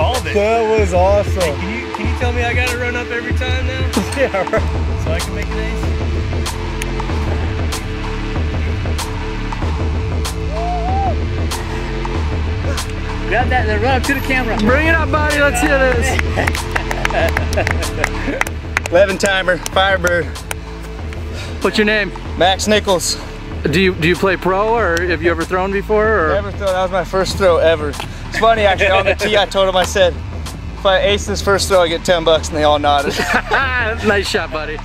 to run up. Tommy's got to Run! Come on! Come on! Hell yeah. Called it. That was awesome. Can you, can you tell me I got to run up every time now? Yeah, right. So I can make an ace? Grab that and then run up to the camera. Bring it up, buddy. Let's hear ah, this. 11 timer, Firebird, What's your name? Max Nichols. Do you do you play pro or have you ever thrown before? Or? Ever throw, that was my first throw ever. Funny actually, on the tee I told him, I said, if I ace this first throw, I get 10 bucks and they all nodded. nice shot, buddy.